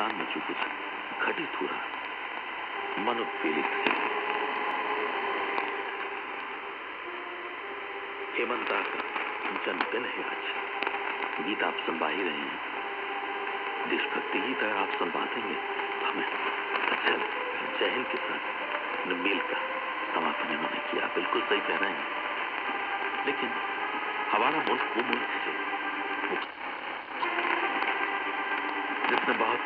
हिंदुस्तान में जो कुछ घटित हो रहा मनोत्पीड़ित है हेमंता का जन्मदिन है आज। गीत आप संभा ही रहे हैं। देशभक्ति गीत अगर आप संभालेंगे हमें अच्छा लगेगा जय हिंद के साथ मेल का समापन इन्होंने किया। बिल्कुल सही कह रहे हैं। लेकिन हमारा मुल्क वो मुल्क है। जिसने बहुत